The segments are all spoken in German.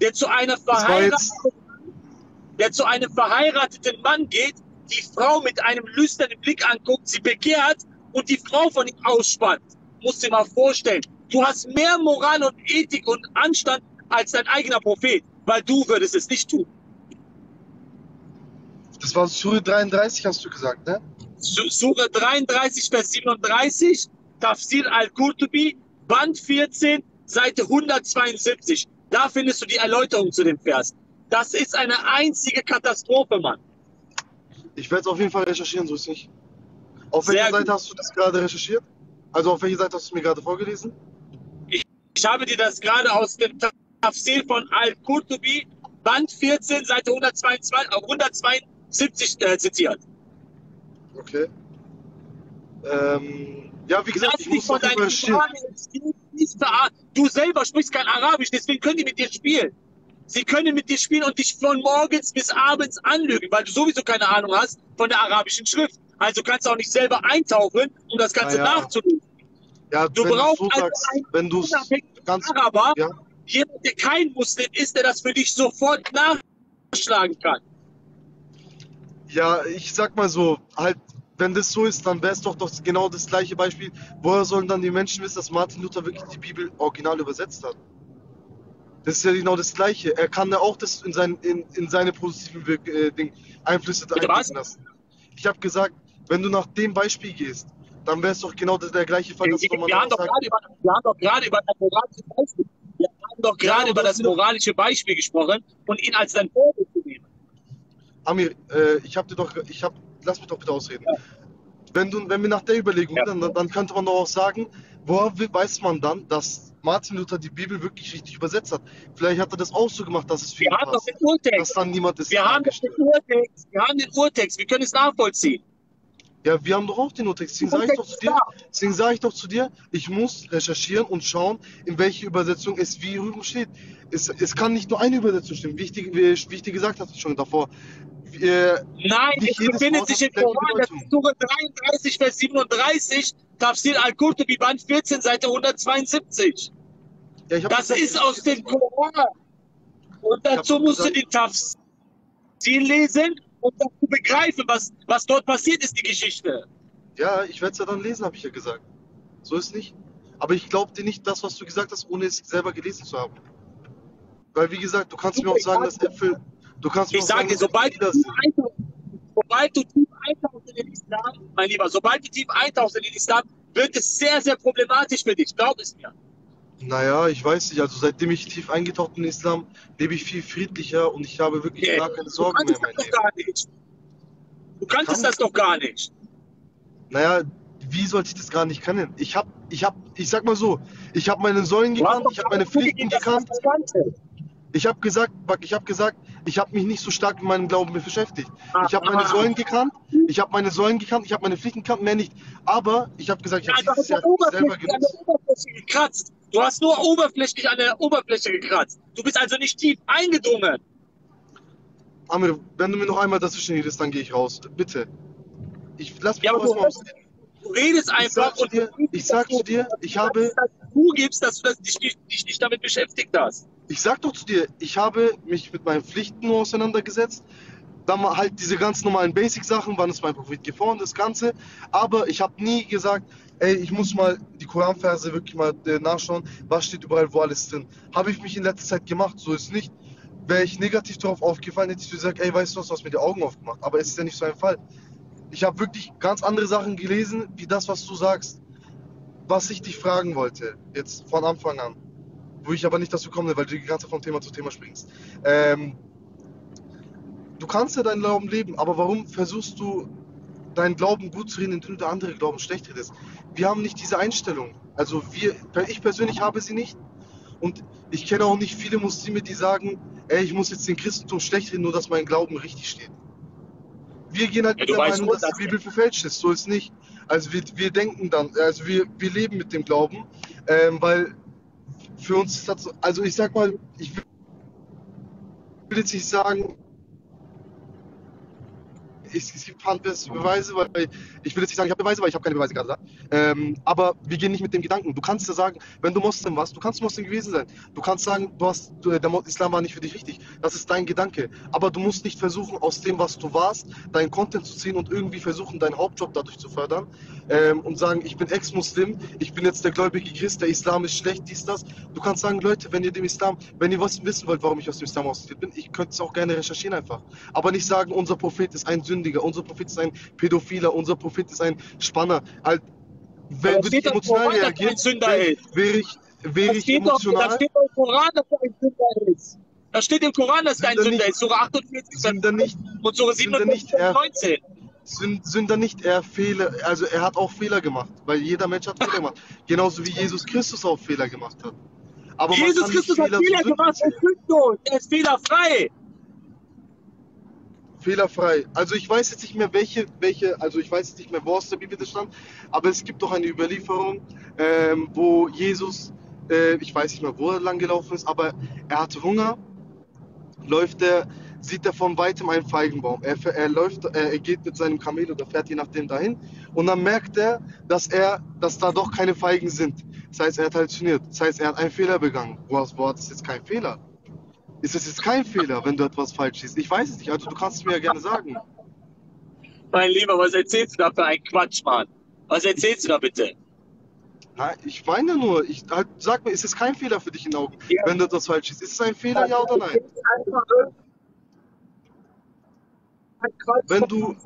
der zu einer verheirateten, der zu einem verheirateten Mann geht, die Frau mit einem lüsternen Blick anguckt, sie begehrt und die Frau von ihm ausspannt. Musst dir mal vorstellen, du hast mehr Moral und Ethik und Anstand als dein eigener Prophet, weil du würdest es nicht tun. das war Sure 33, hast du gesagt, ne? Su- Sure 33, Vers 37, Tafsir al-Qurtubi, Band 14, Seite 172. Da findest du die Erläuterung zu dem Vers. Das ist eine einzige Katastrophe, Mann. Ich werde es auf jeden Fall recherchieren, so ist nicht. Auf welcher Sehr Seite gut. hast du das gerade recherchiert? Also auf welcher Seite hast du es mir gerade vorgelesen? Ich habe dir das gerade aus dem Tafsir von Al-Qurtubi, Band 14, Seite 122, äh, 172 äh, zitiert. Okay. Ähm, ja, wie gesagt, Lass ich muss von deinen recherchieren. Du selber sprichst kein Arabisch, deswegen können die mit dir spielen. Sie können mit dir spielen und dich von morgens bis abends anlügen, weil du sowieso keine Ahnung hast von der arabischen Schrift. Also kannst du auch nicht selber eintauchen, um das Ganze Ah, ja. Ja, Du wenn du brauchst so also einen wenn du ganz. Araber, Ja, jemand, der kein Muslim ist, der das für dich sofort nachschlagen kann. ja, ich sag mal so, halt, wenn das so ist, dann wäre es doch, doch genau das gleiche Beispiel. Woher sollen dann die Menschen wissen, dass Martin Luther wirklich die Bibel original übersetzt hat? Das ist ja genau das Gleiche. Er kann ja auch das in, sein, in, in seine positiven Wirk äh, Ding, Einflüsse einfließen lassen. Ich habe gesagt, wenn du nach dem Beispiel gehst, dann wäre es doch genau der, der gleiche Fall, Wir, dass wir, man haben doch sagt, gerade über, wir haben doch gerade über das moralische Beispiel, wir haben doch gerade über das das moralische Beispiel gesprochen und ihn als dein Vorbild zu nehmen. Amir, äh, ich habe dir doch, ich habe, lass mich doch bitte ausreden. Wenn du, wenn wir nach der Überlegung, Ja. dann, dann könnte man doch auch sagen, woher we- weiß man dann, dass Martin Luther die Bibel wirklich richtig übersetzt hat? Vielleicht hat er das auch so gemacht, dass es für Wir ihn haben doch passt. Dass dann niemand ist Wir haben doch den Urtext. Wir haben den Urtext. Wir können es nachvollziehen. Ja, wir haben doch auch den Urtext. Deswegen sage ich doch zu dir, deswegen sage ich doch zu dir, ich muss recherchieren und schauen, in welche Übersetzung es wie drüben steht. Es, es kann nicht nur eine Übersetzung stimmen. Wie ich dir, wie wie gesagt hatte schon davor. Äh, Nein, es befindet sich im die Koran, das ist Sure 33, Vers 37, Tafsir al-Qurtubi, Band 14, Seite 172. ja, Das gesagt, ist aus dem Koran. Und dazu musst du gesagt- den Tafsir lesen und dazu begreifen, was, was dort passiert ist, die Geschichte. Ja, ich werde es ja dann lesen, habe ich ja gesagt. So ist nicht. Aber ich glaube dir nicht das, was du gesagt hast, ohne es selber gelesen zu haben. Weil, wie gesagt, du kannst mir auch sagen, dass Äpfel. Du kannst mir Ich auch sage sagen, dir, sobald du, das. eintauchst, sobald du tief eintauchst in den Islam, mein Lieber, sobald du tief eintauchst in den Islam, wird es sehr, sehr problematisch für dich. Glaub es mir. Naja, ich weiß nicht. Also, seitdem ich tief eingetaucht bin in Islam, lebe ich viel friedlicher und ich habe wirklich Nee, gar keine Du Sorgen mehr in meinem das doch gar nicht. Du kanntest Kann- das doch gar nicht. Naja, wie sollte ich das gar nicht kennen? Ich hab, ich hab, ich sag mal so, ich habe meine Säulen Du gekannt, ich habe meine Pflichten du gekannt. das. Ich habe gesagt, ich habe gesagt, ich habe mich nicht so stark mit meinem Glauben beschäftigt. Ich habe meine Ah. Säulen gekannt, ich habe meine Säulen gekannt, ich habe meine Pflichten gekannt, mehr nicht. Aber ich habe gesagt, ich habe dieses ja Jahr selber genutzt. Oberfläche gekratzt. Du hast nur oberflächlich an der Oberfläche gekratzt. Du bist also nicht tief eingedrungen. Amir, wenn du mir noch einmal dazwischen redest, dann gehe ich raus. Bitte. Ich lass mich Ja, erstmal ausreden. du redest Ich einfach zu und dir, ich sag zu dir, ich habe, du gibst, dass du dich, dich, dich nicht damit beschäftigt hast. Ich sag doch zu dir, ich habe mich mit meinen Pflichten nur auseinandergesetzt. Dann halt diese ganz normalen Basic-Sachen, wann ist mein Prophet gefahren, das Ganze. Aber ich habe nie gesagt, ey, ich muss mal die Koranverse wirklich mal äh, nachschauen, was steht überall, wo alles drin. Habe ich mich in letzter Zeit gemacht, so ist nicht. Wäre ich negativ darauf aufgefallen, hätte ich gesagt, ey, weißt du was, du hast mir die Augen aufgemacht. Aber es ist ja nicht so ein Fall. Ich habe wirklich ganz andere Sachen gelesen, wie das, was du sagst. Was ich dich fragen wollte, jetzt von Anfang an, wo ich aber nicht dazu komme, weil du die ganze Zeit von Thema zu Thema springst. Ähm, du kannst ja deinen Glauben leben, aber warum versuchst du deinen Glauben gut zu reden, indem du andere Glauben schlecht redest? Wir haben nicht diese Einstellung. Also wir, ich persönlich habe sie nicht. Und ich kenne auch nicht viele Muslime, die sagen, ey, ich muss jetzt den Christentum schlecht reden, nur dass mein Glauben richtig steht. Wir gehen halt Ja, mit der Meinung, dass die dass- Bibel verfälscht ist. So ist nicht. Also wir, wir denken dann, also wir, wir leben mit dem Glauben, ähm, weil für uns ist das so, also ich sag mal, ich will jetzt nicht sagen, es, es gibt handfeste Beweise, weil ich will jetzt nicht sagen, ich habe Beweise, weil ich habe keine Beweise gerade da. Ähm, aber wir gehen nicht mit dem Gedanken. Du kannst ja sagen, wenn du Moslem warst, du kannst Moslem gewesen sein. Du kannst sagen, du hast, du, der Islam war nicht für dich wichtig. Das ist dein Gedanke. Aber du musst nicht versuchen, aus dem, was du warst, deinen Content zu ziehen und irgendwie versuchen, deinen Hauptjob dadurch zu fördern ähm, und sagen, ich bin Ex-Muslim, ich bin jetzt der gläubige Christ, der Islam ist schlecht, dies, das. Du kannst sagen, Leute, wenn ihr dem Islam, wenn ihr was wissen wollt, warum ich aus dem Islam ausgetreten bin, ich könnte es auch gerne recherchieren einfach. Aber nicht sagen, unser Prophet ist ein Sündiger, unser Prophet ist ein Pädophiler, unser Prophet ist ein Spanner. Halt, wenn du im emotional Koran, er reagierst, Sünder wäre ich, Das ich steht, doch, emotional. steht im Koran, dass er ein Sünder ist. Das steht im Koran, dass er ein Sünder nicht. ist. Sura 48, Sünder nicht, und Sura Sünder 47, nicht, er- 19. Sünd- Sünder nicht, er Fehler, also er hat auch Fehler gemacht, weil jeder Mensch hat Fehler gemacht. Genauso wie Jesus Christus auch Fehler gemacht hat. Aber Jesus nicht Christus hat Fehler zu Fehler gemacht, er ist sündlos, er ist fehlerfrei. Fehlerfrei. Also ich weiß jetzt nicht mehr, welche, welche, also ich weiß jetzt nicht mehr, wo aus der Bibel das stand, aber es gibt doch eine Überlieferung, ähm, wo Jesus, äh, ich weiß nicht mehr, wo er lang gelaufen ist, aber er hatte Hunger, läuft er, sieht er von weitem einen Feigenbaum. Er, er läuft, äh, er geht mit seinem Kamel oder fährt je nachdem dahin und dann merkt er, dass er, dass da doch keine Feigen sind. Das heißt, er hat halluziniert. Das heißt, er hat einen Fehler begangen. Boah, boah, das ist jetzt kein Fehler. Ist es jetzt kein Fehler, wenn du etwas falsch siehst? Ich weiß es nicht, also du kannst es mir ja gerne sagen. Mein Lieber, was erzählst du da für einen Quatsch, Mann? Was erzählst du da bitte? Nein, ich meine nur, ich halt, sag mir, ist es kein Fehler für dich in den Augen, Ja. wenn du etwas falsch siehst? Ist es ein Fehler, ja oder nein? Wenn du-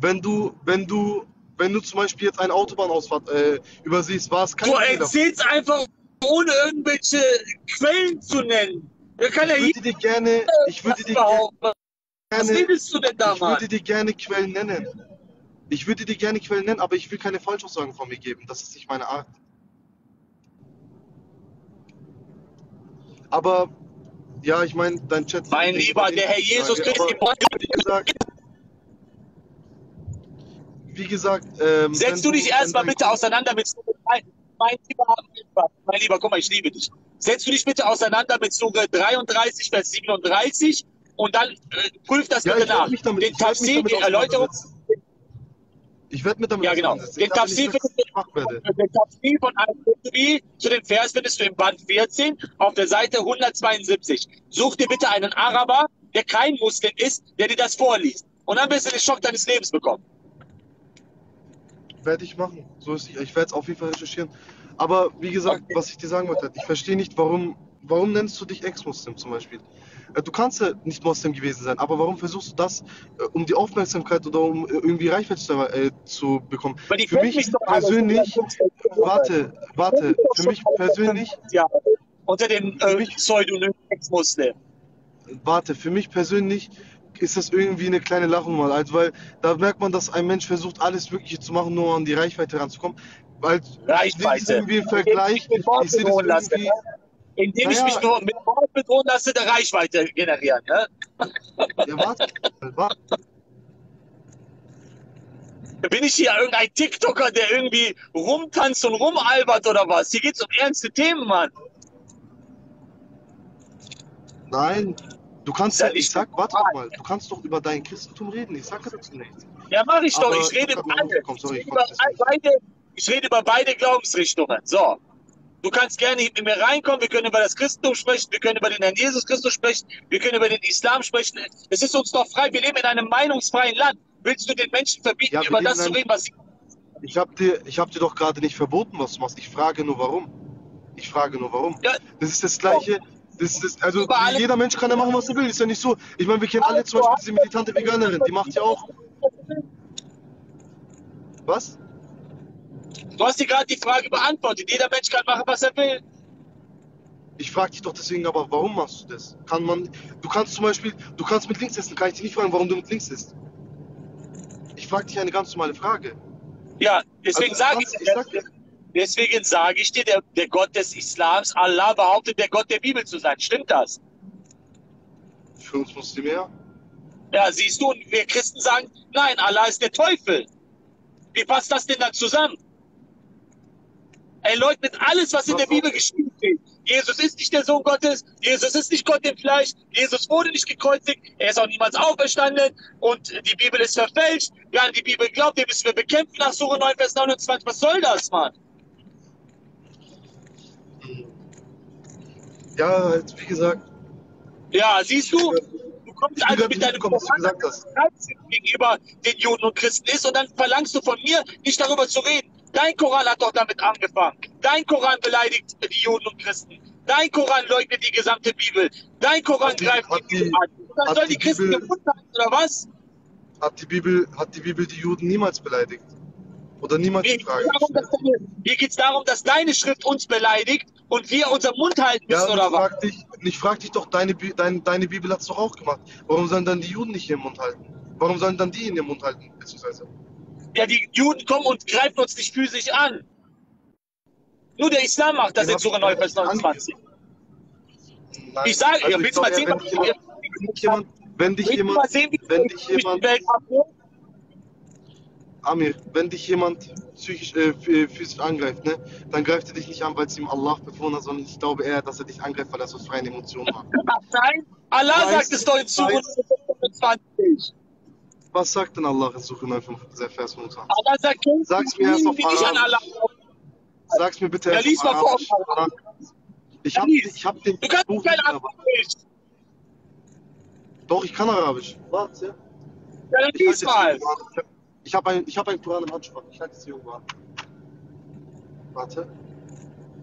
Wenn du, wenn du, wenn du zum Beispiel jetzt eine Autobahnausfahrt äh, übersiehst, war es kein Du Fehler. erzählst einfach, ohne irgendwelche Quellen zu nennen. Wer kann ja Ich hier würde dir gerne, ich würde dir behaupten? Was gerne, redest du denn da, ich würde dir gerne Quellen nennen. Ich würde dir gerne Quellen nennen, aber ich will keine Falschaussagen von mir geben. Das ist nicht meine Art. Aber ja, ich meine, dein Chat. Mein Lieber, der Herr Jesus Christi, Wie gesagt, wie gesagt, ähm, setz du dich erstmal bitte auseinander mit mein, mein, lieber, mein Lieber, guck mal, ich liebe dich. Setz du dich bitte auseinander mit Sure 33, Vers 37 und dann äh, prüf das Ja, bitte nach. damit, Den Tafsir, die Erläuterung. Ich werde mit damit Ja, genau. Den Tafsir von Al-Qurtubi zu dem Vers findest du im Band 14 auf der Seite 172. Such dir bitte einen Araber, der kein Muslim ist, der dir das vorliest. Und dann wirst du den Schock deines Lebens bekommen. Werde ich machen. So ist ich. Ich werde es auf jeden Fall recherchieren. Aber wie gesagt, Okay. was ich dir sagen wollte, ich verstehe nicht, warum, warum nennst du dich Ex-Muslim zum Beispiel? Äh, Du kannst ja nicht Muslim gewesen sein, aber warum versuchst du das, äh, um die Aufmerksamkeit oder um äh, irgendwie Reichweite zu, äh, zu bekommen? Für mich mich persönlich, warte, warte, für mich persönlich, Ja, unter dem äh, Pseudonym Ex-Muslim. warte, für mich persönlich ist das irgendwie eine kleine Lachnummer, also weil da merkt man, dass ein Mensch versucht, alles Mögliche zu machen, nur an die Reichweite ranzukommen. Weil ich Reichweite. irgendwie im Vergleich, ich mit Wort ich sehe das bedrohen lasse, irgendwie, Indem ich Naja. mich nur mit Wort bedrohen lasse, der Reichweite generieren. Ja? ja, warte, warte. Bin ich hier irgendein TikToker, der irgendwie rumtanzt und rumalbert oder was? Hier geht's um ernste Themen, Mann. Nein, du kannst Ja, ja, ich sag, warte doch mal, du kannst doch über dein Christentum reden, ich sag dazu nichts. Ja, mach ich doch. Ich rede ich alle. sorry, rede beide, ich rede über beide Glaubensrichtungen. So. Du kannst gerne mit mir reinkommen. Wir können über das Christentum sprechen. Wir können über den Herrn Jesus Christus sprechen. Wir können über den Islam sprechen. Es ist uns doch frei. Wir leben in einem meinungsfreien Land. Willst du den Menschen verbieten, Ja, über das zu reden, was sie. Ich hab dir, ich hab dir doch gerade nicht verboten, was du machst. Ich frage nur warum. Ich frage nur warum. Ja. Das ist das Gleiche. Das das, also jeder Mensch kann ja machen, was er will. Ist ja nicht so. Ich meine, wir kennen alle zum Beispiel diese militante Veganerin, die macht ja auch. Was? Du hast dir gerade die Frage beantwortet. Jeder Mensch kann machen, was er will. Ich frage dich doch deswegen aber, warum machst du das? Kann man. Du kannst zum Beispiel, du kannst mit links essen, kann ich dich nicht fragen, warum du mit links isst. Ich frage dich eine ganz normale Frage. Ja, deswegen Also, sage ich, ich sag dir- deswegen sage ich dir, der, der Gott des Islams, Allah behauptet, der Gott der Bibel zu sein. Stimmt das? Für uns Muslime ja. Ja, siehst du, und wir Christen sagen, nein, Allah ist der Teufel. Wie passt das denn dann zusammen? Er leugnet alles, was in der? Bibel geschrieben steht. Jesus ist nicht der Sohn Gottes, Jesus ist nicht Gott im Fleisch, Jesus wurde nicht gekreuzigt, er ist auch niemals auferstanden und die Bibel ist verfälscht. An die Bibel glaubt, den müssen wir bekämpfen nach Sure 9, Vers 29. Was soll das, Mann? Ja, halt, wie gesagt, Ja, siehst du, du kommst also mit deinem gegenüber den Juden und Christen ist und dann verlangst du von mir, nicht darüber zu reden. Dein Koran hat doch damit angefangen. Dein Koran beleidigt die Juden und Christen. Dein Koran leugnet die gesamte Bibel. Dein Koran die- greift die Bibel an. Dann hat soll die die Christen Bibel- den Mund halten, oder was? Hat die Bibel, hat die Bibel die Juden niemals beleidigt? Oder niemals Mir die geht es darum, dass deine Schrift uns beleidigt und wir unseren Mund halten Ja, müssen, und oder ich was? dich, ich frag dich doch, deine, dein, deine Bibel hat's doch auch gemacht. Warum sollen dann die Juden nicht ihren Mund halten? Warum sollen dann die in den Mund halten, beziehungsweise? Ja, die Juden kommen und greifen uns nicht physisch an. Nur der Islam macht das in Sura ich 9, gar Vers nicht 29. Nein. Ich sage, Also ja, willst du mal sehen, wenn dich jemand, wenn dich jemand, wenn dich jemand, sehen, wie wenn die dich durch jemand, die Welt abgeht? Amir, wenn dich jemand psychisch, äh, ph- physisch angreift, ne, dann greift er dich nicht an, weil es ihm Allah befohlen hat, sondern ich glaube eher, dass er dich angreift, weil er es aus freien Emotionen macht. Nein, Allah Weiß, sagt es doch in weiß. 25. Was sagt denn Allah in Suche 9, Vers 25? Allah sagt, Sag's mir erst auf Arabisch. Sag's mir bitte Ja, erst lies auf. Arabisch. Ich hab, ich hab den Du kannst Buch kein Arabisch. Doch, ich kann Arabisch. Warte. Ja, dann Ich lies mal. jetzt Ich habe ein, ich hab einen Koran im Handschuh. Ich halte es hier irgendwo an. Warte.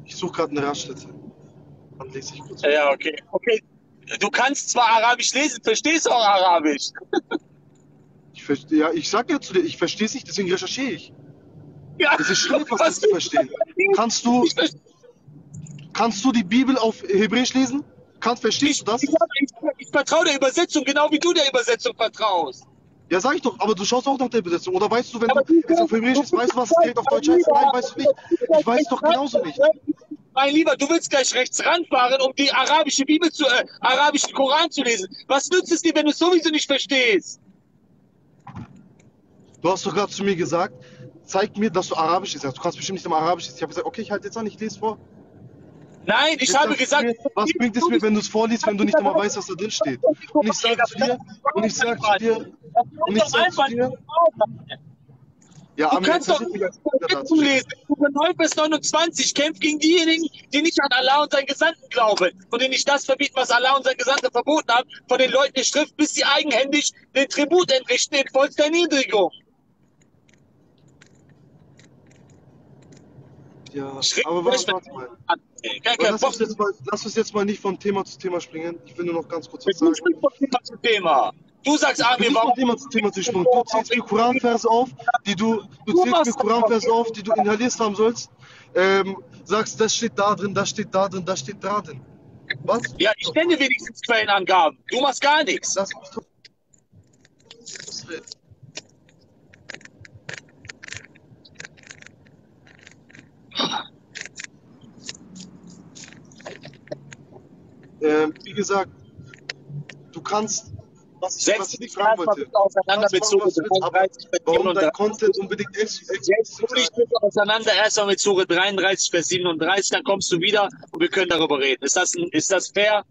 Ich suche gerade eine Raststätte. Dann lese ich kurz. Ja, okay. okay. Du kannst zwar Arabisch lesen, verstehst auch Arabisch. Ich verstehe, ja, ich sag ja zu dir, ich verstehe es nicht, deswegen recherchiere ich. Ja, Es ist schwierig, was, was zu verstehen. Kannst du, kannst du die Bibel auf Hebräisch lesen? Kannst, verstehst ich, du das? ich, ich, ich vertraue der Übersetzung, genau wie du der Übersetzung vertraust. Ja, sag ich doch, aber du schaust auch nach der Übersetzung. Oder weißt du, wenn Aber du du- es auf Hebräisch ist, weißt du, was es direkt auf Deutsch heißt? Nein, weißt du nicht. Ich weiß doch genauso nicht. Mein Lieber, du willst gleich rechts ranfahren, um die arabische Bibel zu, äh, arabischen Koran zu lesen. Was nützt es dir, wenn du es sowieso nicht verstehst? Du hast doch gerade zu mir gesagt, zeig mir, dass du Arabisch kannst. Du kannst bestimmt nicht im Arabisch. Ich habe gesagt, okay, ich halte jetzt an, ich lese vor. Nein, ich habe gesagt, mir, was bringt es mir, wenn du es vorliest, wenn du nicht einmal weißt, was da drin steht? Und ich sage zu dir, und ich sage zu dir, und ich sage zu dir, ja, Du kannst doch versuch mich als nicht Bruder darzustellen. lesen. Über 9 bis 29 kämpft gegen diejenigen, die nicht an Allah und seinen Gesandten glauben und die nicht das verbieten, was Allah und sein Gesandter verboten haben, von den Leuten der Schrift, bis sie eigenhändig den Tribut entrichten in vollster Erniedrigung. Ja, Schritt aber warte, warte mal. Kein, Lass uns, jetzt mal, lass uns jetzt mal nicht von Thema zu Thema springen. Ich will nur noch ganz kurz was Du sagen. sprichst von Thema zu Thema. Du sagst, Ich Amir, nicht warum Thema zu Thema zu springen. Du zählst mir Koranverse auf, die du, du zählst mir Koranverse auf, die du inhalierst haben sollst. Ähm, sagst, das steht da drin, das steht da drin, das steht da drin. Was? Ja, ich nenne wenigstens Quellenangaben. Du machst gar nichts. Lass mich doch. Was reden? Ähm, wie gesagt, du kannst, was ich, was Setz ich fragen wollte, bitte auseinander kannst mit machen, Sure was du willst, aber 33, Vers warum dein 37. Content unbedingt ex ex Setz du dich bitte auseinander erstmal mit Sure 33, Vers 37, dann kommst du wieder und wir können darüber reden. Ist das, ist das fair?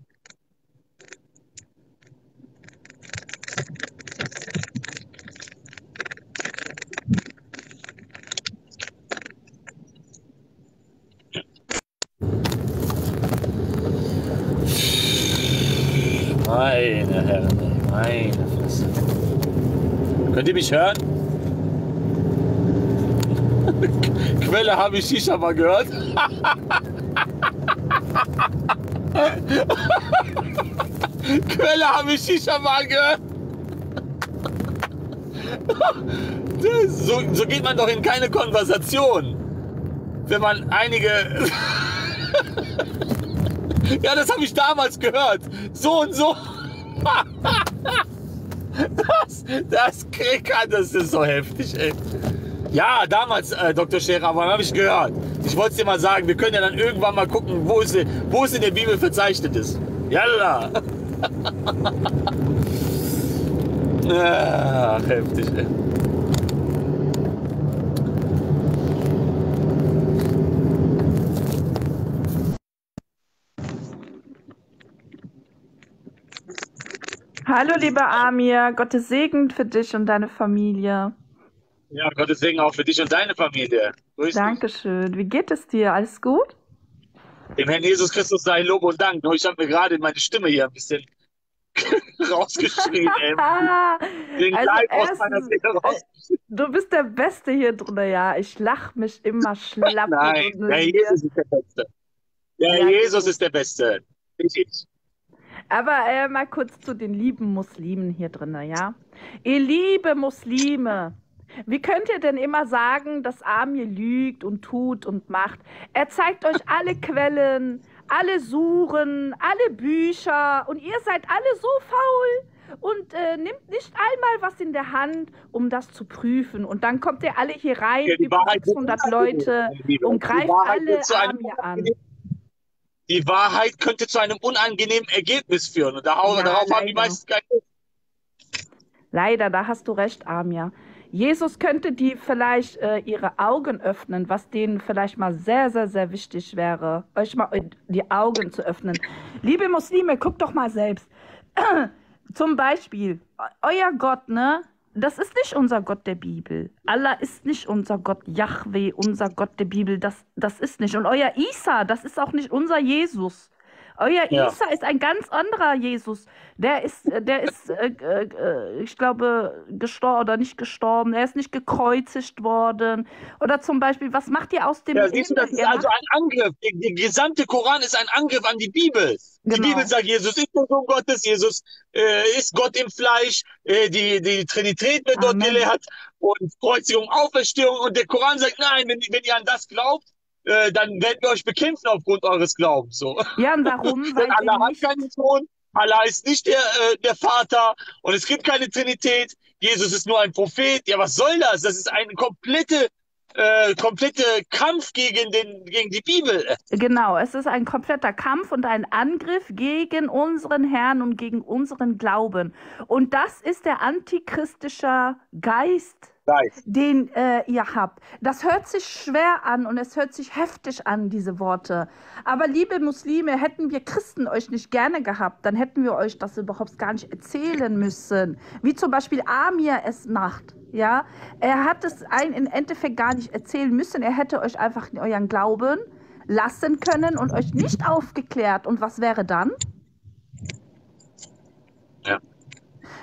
Meine Herren, meine Fresse. Könnt ihr mich hören? Quelle habe ich Shisha mal gehört. Quelle habe ich Shisha mal gehört. So, so geht man doch in keine Konversation. Wenn man einige. ja, das habe ich damals gehört. So und so. Das, das Kricker, das ist so heftig, ey. Ja, damals, äh, Dr. Scherer, wann habe ich gehört? Ich wollte es dir mal sagen, wir können ja dann irgendwann mal gucken, wo es, wo es in der Bibel verzeichnet ist. Yalla! Ach, heftig, ey. Hallo, lieber Amir. Gottes Segen für dich und deine Familie. Ja, Gottes Segen auch für dich und deine Familie. Grüß dich. Dankeschön. Wie geht es dir? Alles gut? Dem Herrn Jesus Christus sei Lob und Dank. Nur ich habe mir gerade meine Stimme hier ein bisschen rausgeschrien. Ah, Den also Leib aus meiner Seele äh, rausgeschrien. du bist der Beste hier drin, ja. Ich lach mich immer schlapp Nein, der. Jesus ist der Beste. Der Ja, Jesus ist der Beste. Nicht ich. Aber äh, mal kurz zu den lieben Muslimen hier drin, ja. Ihr liebe Muslime, wie könnt ihr denn immer sagen, dass Amir lügt und tut und macht? Er zeigt euch alle Quellen, alle Suren, alle Bücher und ihr seid alle so faul und äh, nimmt nicht einmal was in der Hand, um das zu prüfen. Und dann kommt ihr alle hier rein, über Wahrheit wird 600 unangenehm, Leute und greift alle Amir an. Die Wahrheit könnte zu einem unangenehmen Ergebnis führen. Und darauf, Ja, darauf haben die meisten keine Lust. Leider, da hast du recht, Amir. Jesus könnte die vielleicht äh, ihre Augen öffnen, was denen vielleicht mal sehr, sehr, sehr wichtig wäre, euch mal äh, die Augen zu öffnen. Liebe Muslime, guckt doch mal selbst. Zum Beispiel, eu- euer Gott, ne? Das ist nicht unser Gott der Bibel. Allah ist nicht unser Gott. Yahweh, unser Gott der Bibel, das, das ist nicht. Und euer Isa, das ist auch nicht unser Jesus. Euer Ja. Isa ist ein ganz anderer Jesus. Der ist, äh, der ist, äh, äh, ich glaube, gestorben oder nicht gestorben. Er ist nicht gekreuzigt worden. Oder zum Beispiel, was macht ihr aus dem Ja, siehst du, das ist also ein Angriff. Der, der gesamte Koran ist ein Angriff an die Bibel. Die Genau. Bibel sagt, Jesus ist der Sohn Gottes, Jesus äh, ist Gott im Fleisch, äh, die, die Trinität wird dort Amen. gelehrt und Kreuzigung, Auferstehung. Und der Koran sagt, nein, wenn, wenn ihr an das glaubt, äh, dann werden wir euch bekämpfen aufgrund eures Glaubens. So. Ja, und warum? Weil Denn Allah hat keinen Sohn, Allah ist nicht der, äh, der Vater und es gibt keine Trinität. Jesus ist nur ein Prophet. Ja, was soll das? Das ist ein komplette, äh, komplette Kampf gegen, den, gegen die Bibel. genau, es ist ein kompletter Kampf und ein Angriff gegen unseren Herrn und gegen unseren Glauben. Und das ist der antichristische Geist. Geist. den äh, ihr habt. Das hört sich schwer an und es hört sich heftig an, diese Worte. Aber liebe Muslime, hätten wir Christen euch nicht gerne gehabt, dann hätten wir euch das überhaupt gar nicht erzählen müssen. Wie zum Beispiel Amir es macht. Ja, er hat es ein im Endeffekt gar nicht erzählen müssen. Er hätte euch einfach in euren Glauben lassen können und euch nicht aufgeklärt. Und was wäre dann? Ja.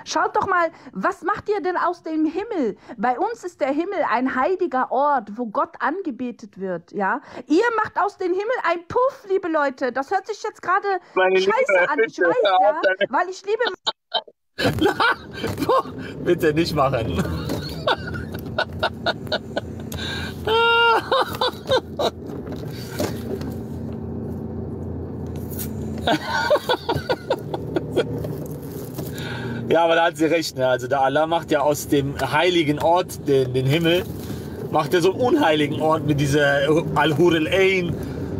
Schaut doch mal, was macht ihr denn aus dem Himmel? Bei uns ist der Himmel ein heiliger Ort, wo Gott angebetet wird, ja? Ihr macht aus dem Himmel ein Puff, liebe Leute. Das hört sich jetzt gerade scheiße Liebe, an, ich weiß, ja? Weil ich liebe Bitte nicht machen. Ja, aber da hat sie recht. Ne? Also der Allah macht ja aus dem heiligen Ort, den, den Himmel, macht er so einen unheiligen Ort mit dieser Al-Hur al-Ain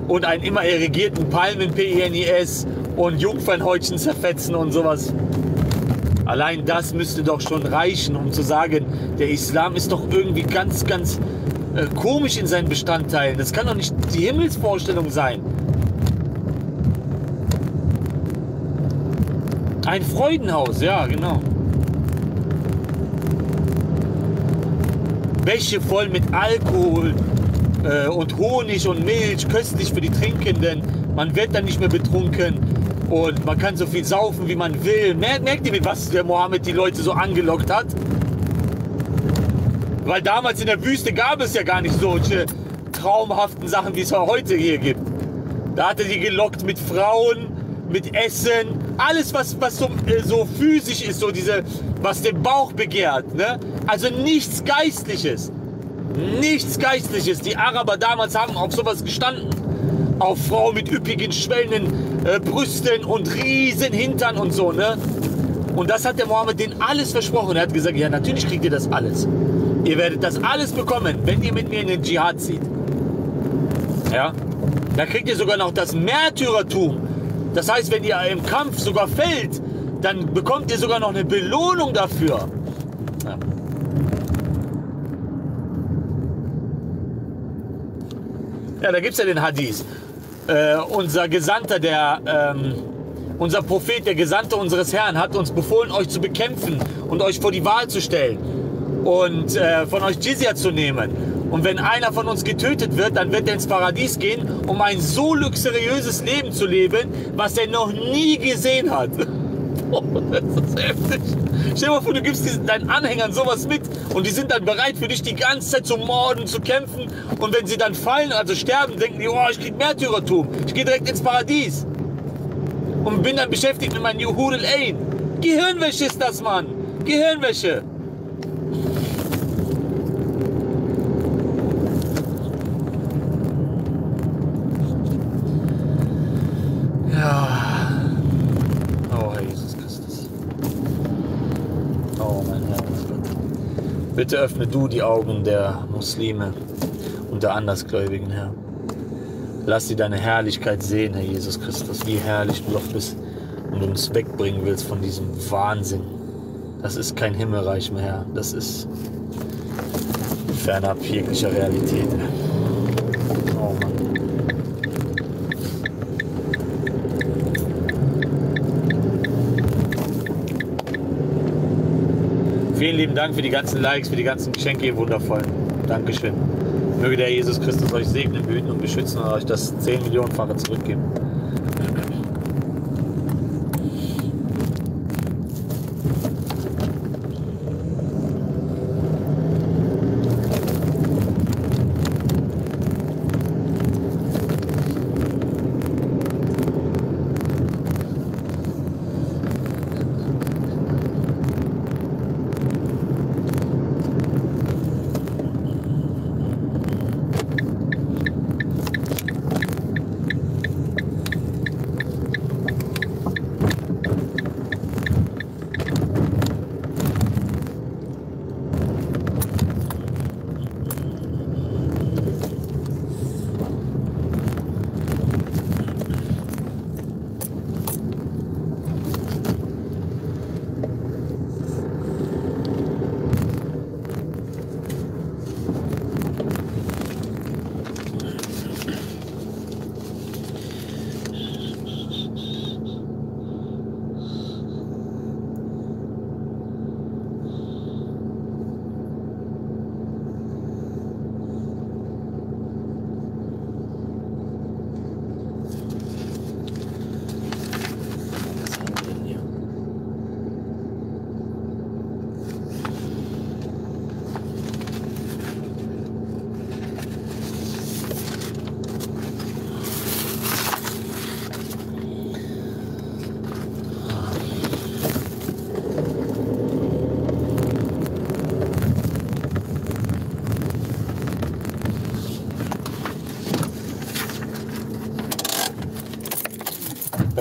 und einen immer irrigierten Palmen-PINIS und Jungfernhäutchen zerfetzen und sowas. Allein das müsste doch schon reichen, um zu sagen, der Islam ist doch irgendwie ganz, ganz äh, komisch in seinen Bestandteilen. Das kann doch nicht die Himmelsvorstellung sein. Ein Freudenhaus, ja, genau. Bäche voll mit Alkohol äh, und Honig und Milch, köstlich für die Trinkenden. Man wird dann nicht mehr betrunken und man kann so viel saufen, wie man will. Mer merkt ihr, mit was der Mohammed die Leute so angelockt hat? Weil damals in der Wüste gab es ja gar nicht solche traumhaften Sachen, wie es heute hier gibt. Da hat er die gelockt mit Frauen, mit Essen, alles was, was so, äh, so physisch ist, so diese, was den Bauch begehrt. Ne? Also nichts Geistliches. Nichts Geistliches. Die Araber damals haben auf sowas gestanden. Auf Frauen mit üppigen, schwellenden äh, Brüsten und riesen Hintern und so. Ne? Und das hat der Mohammed denen alles versprochen. Er hat gesagt, ja natürlich kriegt ihr das alles. Ihr werdet das alles bekommen, wenn ihr mit mir in den Dschihad zieht. Ja? Da kriegt ihr sogar noch das Märtyrertum. Das heißt, wenn ihr im Kampf sogar fällt, dann bekommt ihr sogar noch eine Belohnung dafür. Ja. Ja, da gibt es ja den Hadith. Äh, unser Gesandter, der ähm, unser Prophet, der Gesandte unseres Herrn, hat uns befohlen, euch zu bekämpfen und euch vor die Wahl zu stellen und äh, von euch Jizya zu nehmen. Und wenn einer von uns getötet wird, dann wird er ins Paradies gehen, um ein so luxuriöses Leben zu leben, was er noch nie gesehen hat. Boah, das ist heftig. Stell dir mal vor, du gibst diesen, deinen Anhängern sowas mit und die sind dann bereit für dich die ganze Zeit zu morden, zu kämpfen. Und wenn sie dann fallen, also sterben, denken die, oh, ich krieg Märtyrertum. Ich gehe direkt ins Paradies. Und bin dann beschäftigt mit meinem Juhudel Ain. Gehirnwäsche ist das, Mann. Gehirnwäsche. Ja. Oh, Herr Jesus Christus. Oh, mein Herr, mein Gott. Bitte öffne du die Augen der Muslime und der Andersgläubigen, Herr. Lass sie deine Herrlichkeit sehen, Herr Jesus Christus, wie herrlich du doch bist und uns wegbringen willst von diesem Wahnsinn. Das ist kein Himmelreich mehr, Herr. Das ist fernab jeglicher Realität. Oh Mann. Vielen lieben Dank für die ganzen Likes, für die ganzen Geschenke, ihr Wundervollen. Dankeschön. Möge der Jesus Christus euch segnen, behüten und beschützen und euch das 10 Millionenfache zurückgeben.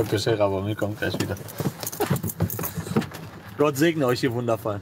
Danke, Scherer, aber mir kommt gleich wieder. Gott segne euch, ihr Wundervollen.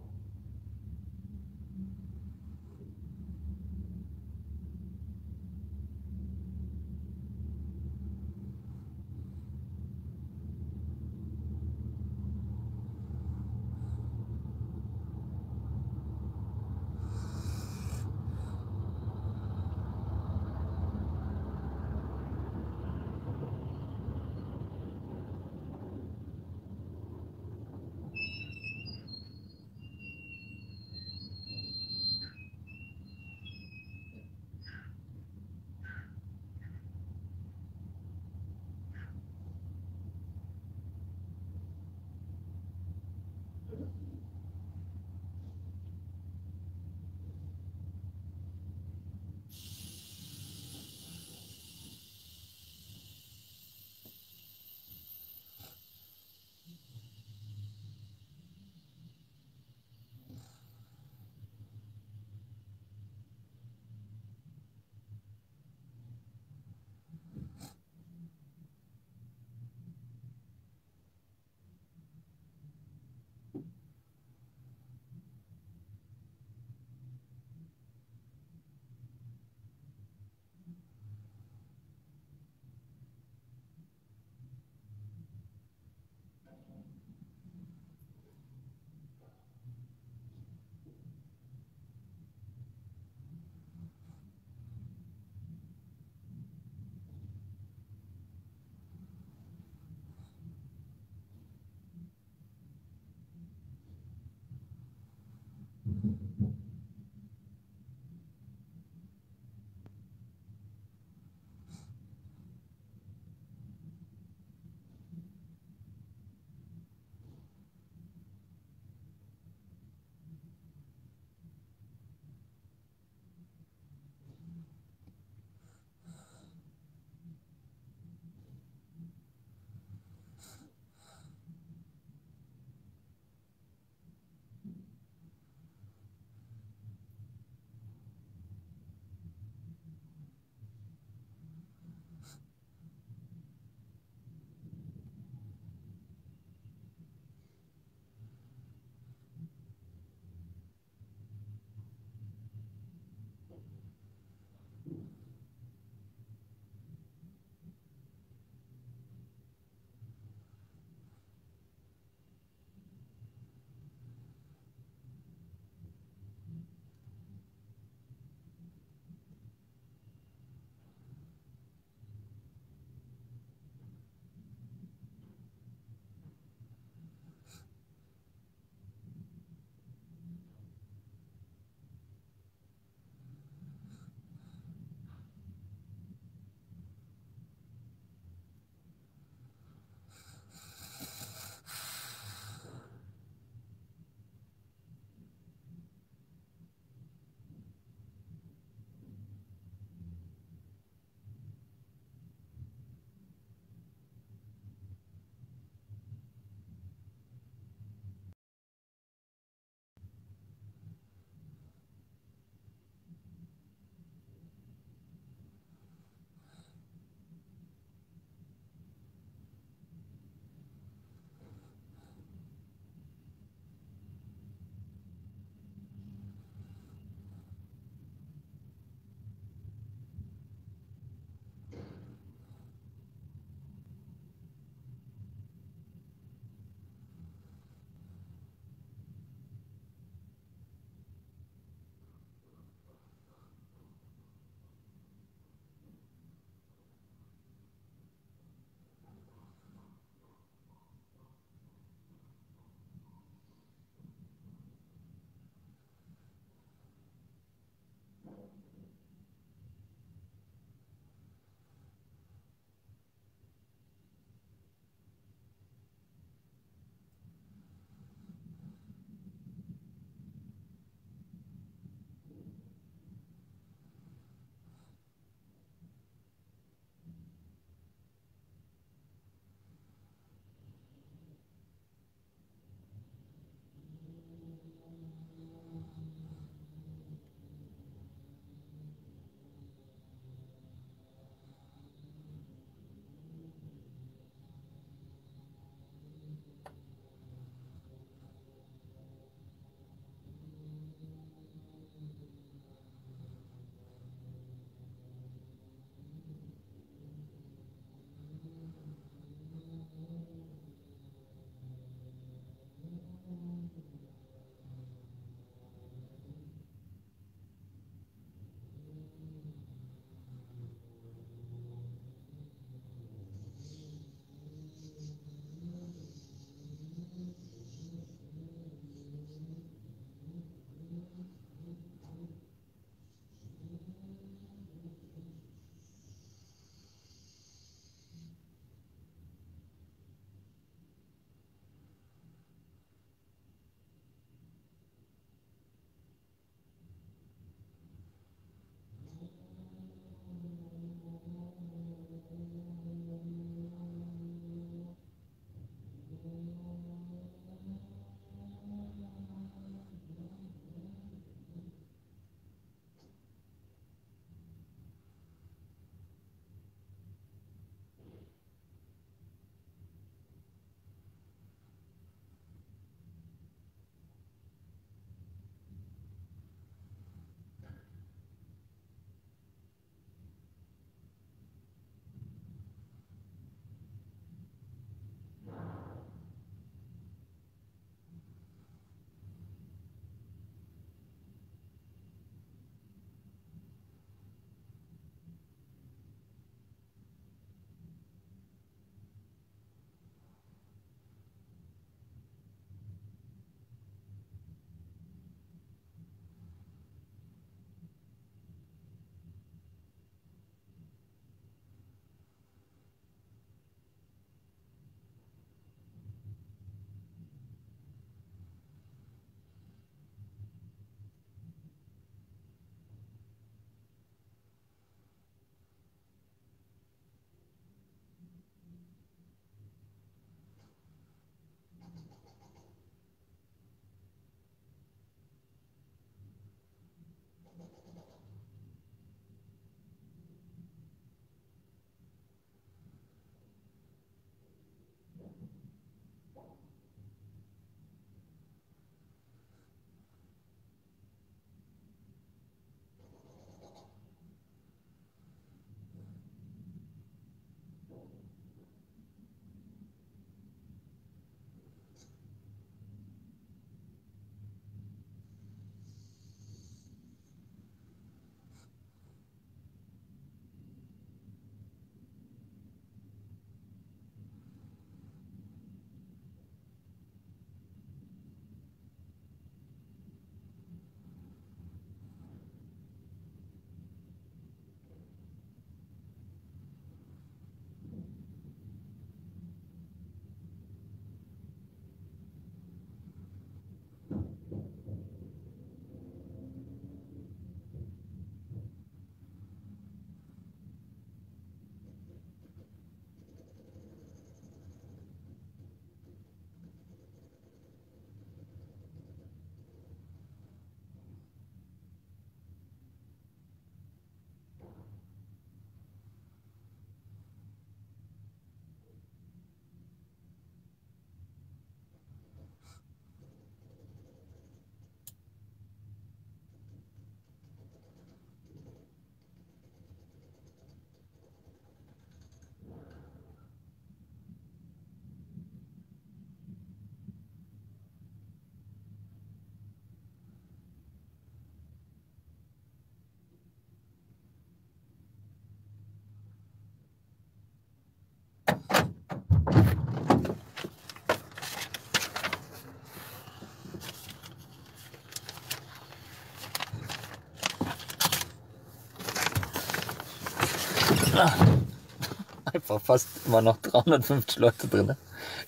Einfach fast immer noch 350 Leute drin.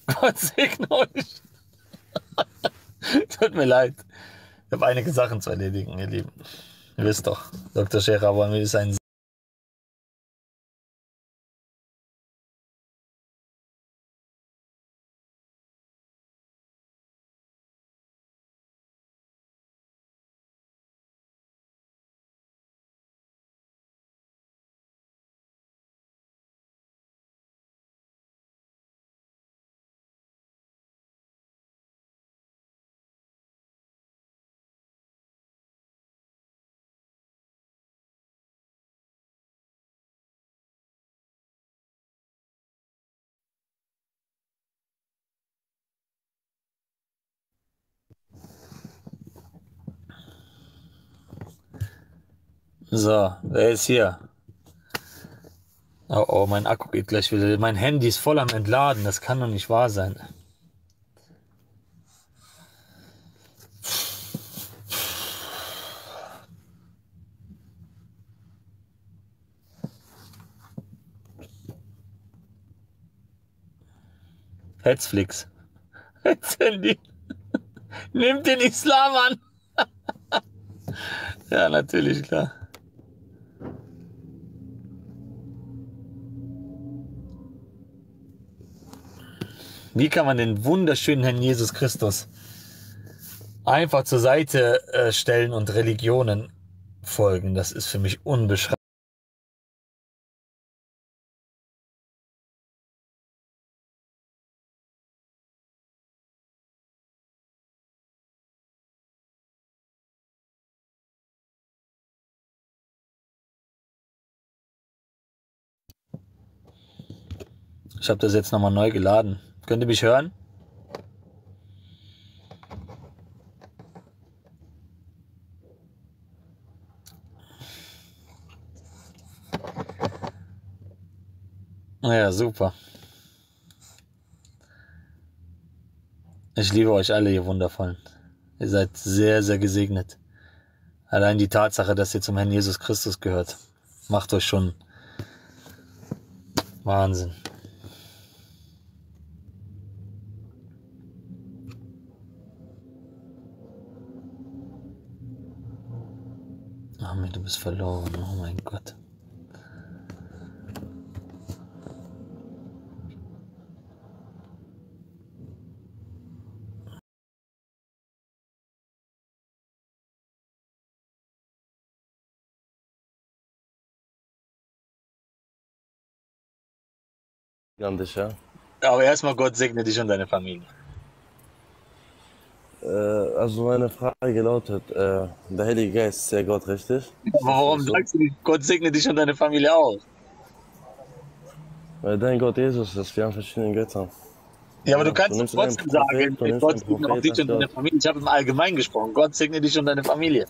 Gott segne euch. Tut mir leid. Ich habe einige Sachen zu erledigen, ihr Lieben. Ihr wisst doch, Dr. Scherer wollen wir ist ein So, wer ist hier? Oh, oh, mein Akku geht gleich wieder. Mein Handy ist voll am Entladen. Das kann doch nicht wahr sein. Hetzflix. Hetz-Handy. Nimmt den Islam an. ja, natürlich, klar. Wie kann man den wunderschönen Herrn Jesus Christus einfach zur Seite äh, stellen und Religionen folgen? Das ist für mich unbeschreiblich. Ich habe das jetzt nochmal neu geladen. Könnt ihr mich hören? Ja, super. Ich liebe euch alle, ihr Wundervollen. Ihr seid sehr, sehr gesegnet. Allein die Tatsache, dass ihr zum Herrn Jesus Christus gehört, macht euch schon Wahnsinn. Armin, du bist verloren. Oh mein Gott. Gigantisch, ja. Aber erstmal Gott segne dich und deine Familie. Äh, also meine Frage lautet, äh, der Heilige Geist ist ja Gott, richtig? Warum so? sagst du nicht, Gott segne dich und deine Familie auch? Weil dein Gott Jesus ist, wir haben verschiedene Götter. Ja, aber du Ja, kannst du trotzdem Prophet, sagen, du Gott segne auch dich und deine. Familie. Ich habe im Allgemeinen gesprochen. Gott segne dich und deine Familie.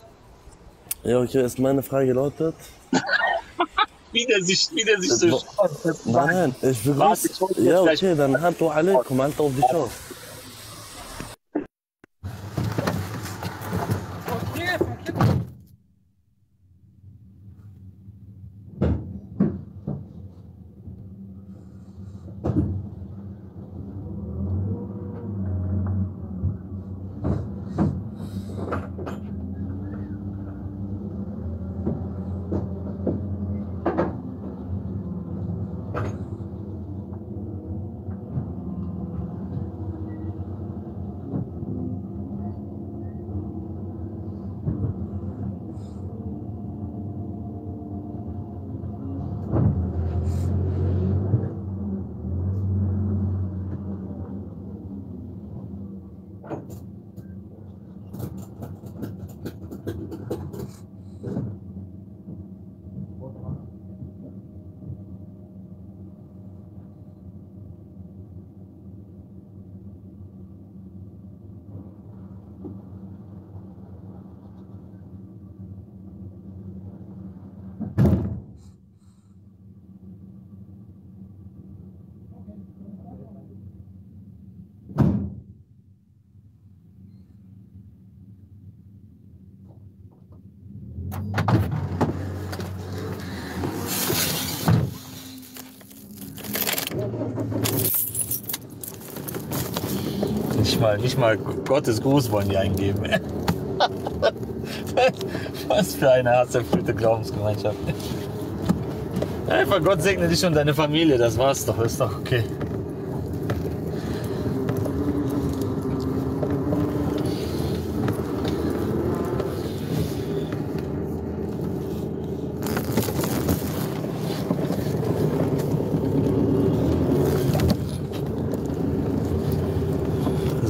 Ja, okay, ist meine Frage lautet, Wie der sich, wie der sich Das so nein, ich begrüße, ja, okay, dann Hand alaikum, Hand auf die Show. Mal, nicht mal Gottes Gruß wollen die eingeben. Was für eine hasserfüllte Glaubensgemeinschaft. Einfach Gott segne dich und deine Familie, das war's doch, ist doch okay.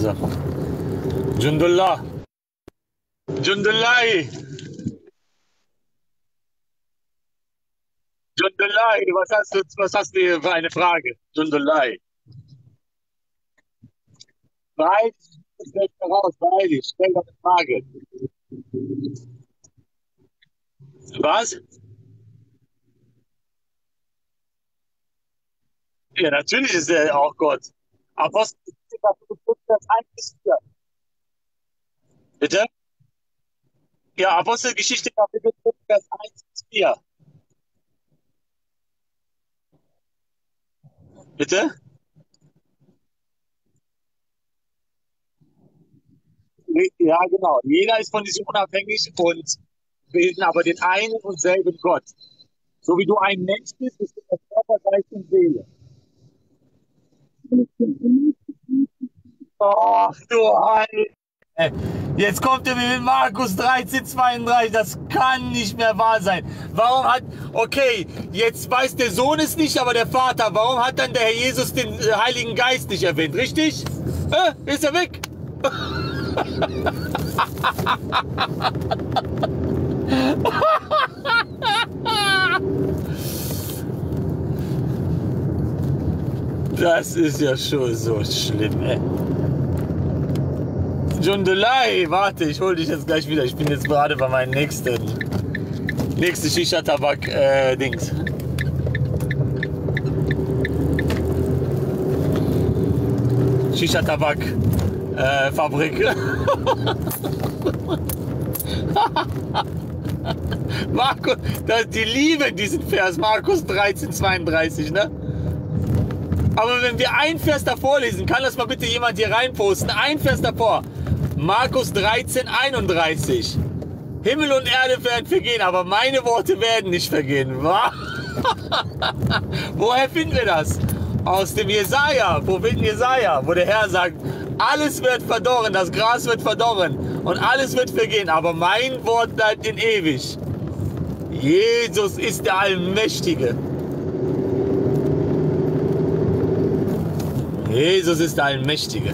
So. Jundullah. Jundullahi. Jundullahi, was hast du, was hast du für eine Frage? Jundullahi. Weil, stell raus, weil ich stell doch eine Frage. Was? Ja, natürlich ist er auch Gott. Apostel Kapitel 5, Vers 1 bis 4. Bitte? Ja, Apostelgeschichte Kapitel 5, Vers 1 bis 4. Bitte? Ja, genau. Jeder ist von diesem unabhängig und bilden aber den einen und selben Gott. So wie du ein Mensch bist, bist du der Körper, Geist und Seele. Ach du Heil. Jetzt kommt er mit Markus 13, 32. Das kann nicht mehr wahr sein. Warum hat, okay, jetzt weiß der Sohn es nicht, aber der Vater. Warum hat dann der Herr Jesus den äh, Heiligen Geist nicht erwähnt? Richtig? Äh, ist er weg? Das ist ja schon so schlimm, ey. Jundelei, warte, ich hol dich jetzt gleich wieder. Ich bin jetzt gerade bei meinem nächsten, nächsten Shisha-Tabak-Dings. Shisha-Tabak-Fabrik. Markus, das, die lieben diesen Vers, Markus 13, 32, ne? Aber wenn wir ein Vers davor lesen, kann das mal bitte jemand hier reinposten. Ein Vers davor. Markus 13, 31. Himmel und Erde werden vergehen, aber meine Worte werden nicht vergehen. Woher finden wir das? Aus dem Jesaja, Propheten Jesaja, wo der Herr sagt, alles wird verdorren, das Gras wird verdorren und alles wird vergehen, aber mein Wort bleibt in ewig. Jesus ist der Allmächtige. Jesus ist der Allmächtige.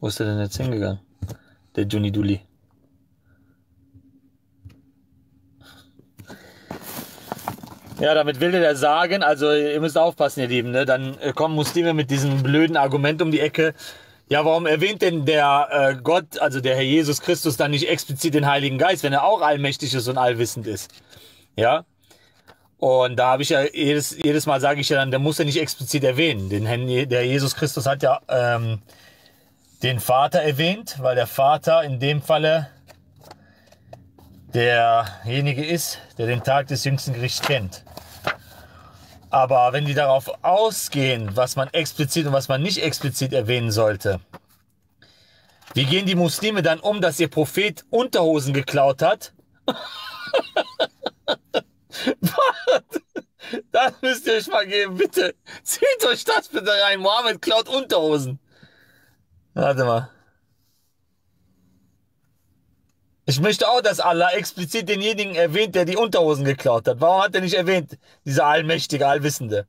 Wo ist der denn jetzt hingegangen? Der Juni Duli. Ja, damit will der sagen, also ihr müsst aufpassen, ihr Lieben, ne? dann äh, kommen Muslime mit diesem blöden Argument um die Ecke. Ja, warum erwähnt denn der äh, Gott, also der Herr Jesus Christus, dann nicht explizit den Heiligen Geist, wenn er auch allmächtig ist und allwissend ist? Ja? Und da habe ich ja jedes, jedes Mal sage ich ja dann, der muss ja nicht explizit erwähnen. Den Herrn, der Jesus Christus hat ja ähm, den Vater erwähnt, weil der Vater in dem Falle derjenige ist, der den Tag des jüngsten Gerichts kennt. Aber wenn die darauf ausgehen, was man explizit und was man nicht explizit erwähnen sollte, wie gehen die Muslime dann um, dass ihr Prophet Unterhosen geklaut hat? das müsst ihr euch mal geben, bitte. Zieht euch das bitte rein. Mohammed klaut Unterhosen. Warte mal. Ich möchte auch, dass Allah explizit denjenigen erwähnt, der die Unterhosen geklaut hat. Warum hat er nicht erwähnt, dieser allmächtige, allwissende?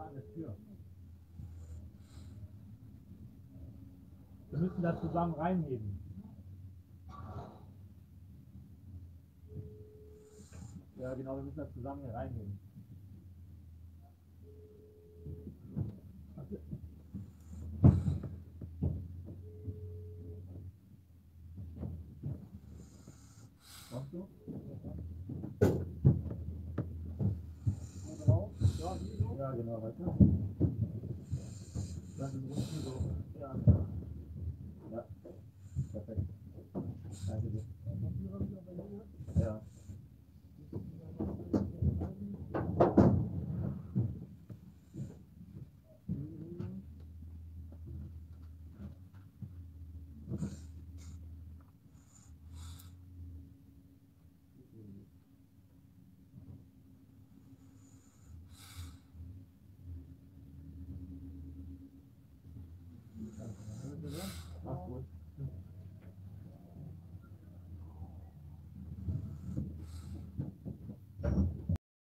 Da an der Tür. Wir müssen da zusammen reinheben. Ja, genau, wir müssen da zusammen hier reinheben.